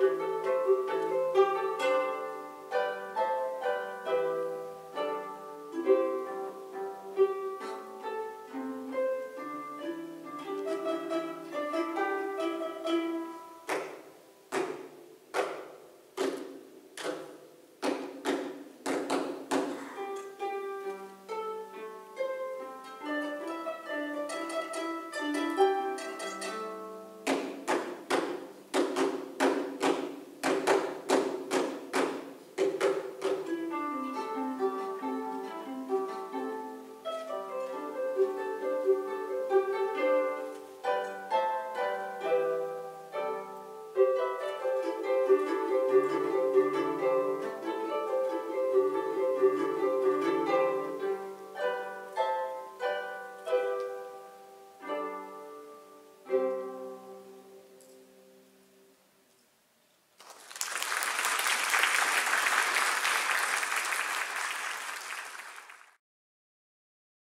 Música